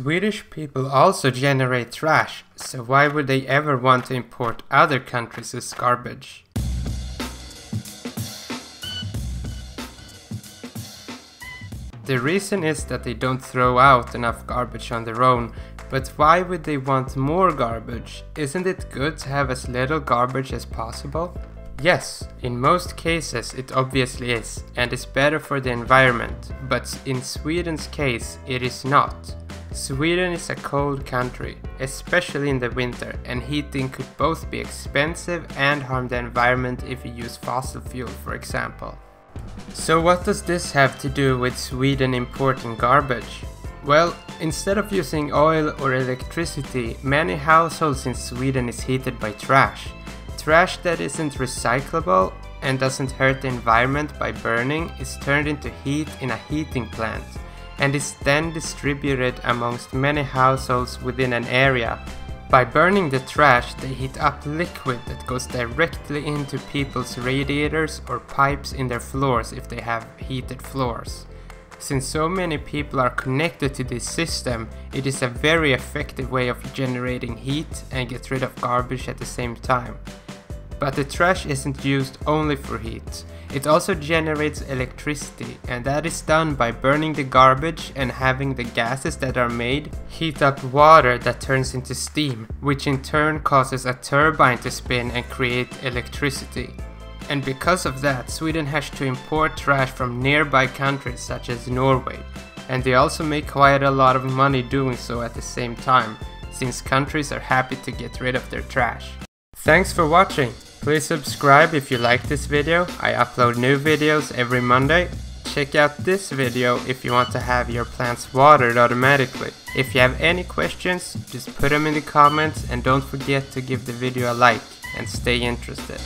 Swedish people also generate trash, so why would they ever want to import other countries' garbage? The reason is that they don't throw out enough garbage on their own, but why would they want more garbage? Isn't it good to have as little garbage as possible? Yes, in most cases it obviously is, and is better for the environment, but in Sweden's case it is not. Sweden is a cold country, especially in the winter, and heating could both be expensive and harm the environment if you use fossil fuel, for example. So what does this have to do with Sweden importing garbage? Well, instead of using oil or electricity, many households in Sweden is heated by trash. Trash that isn't recyclable and doesn't hurt the environment by burning is turned into heat in a heating plant and is then distributed amongst many households within an area. By burning the trash, they heat up liquid that goes directly into people's radiators or pipes in their floors if they have heated floors. Since so many people are connected to this system, it is a very effective way of generating heat and get rid of garbage at the same time. But the trash isn't used only for heat. It also generates electricity and that is done by burning the garbage and having the gases that are made heat up water that turns into steam, which in turn causes a turbine to spin and create electricity. And because of that, Sweden has to import trash from nearby countries such as Norway. And they also make quite a lot of money doing so at the same time, since countries are happy to get rid of their trash. Thanks for watching! Please subscribe if you like this video, I upload new videos every Monday. Check out this video if you want to have your plants watered automatically. If you have any questions, just put them in the comments and don't forget to give the video a like and stay interested.